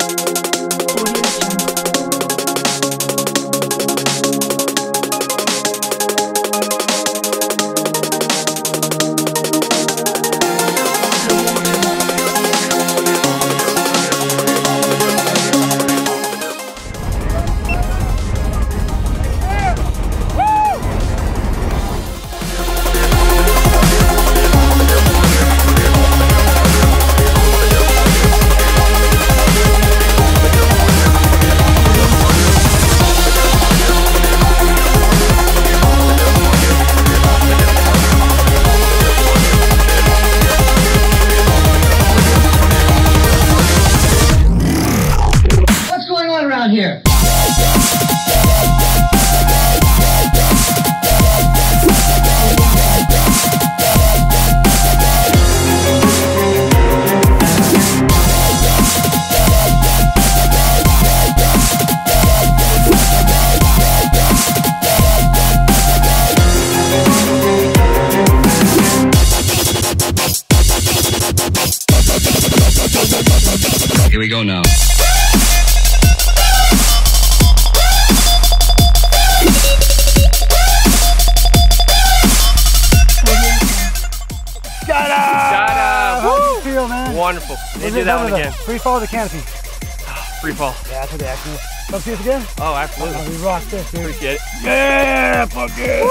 Audio here? Here we go now. Wonderful. They did that one again. Free fall of the canopy. Free fall. Yeah, that's what the action is. Come see us again? Oh, Oh, absolutely. we rocked this, dude. Appreciate it. Yeah, fuck yeah.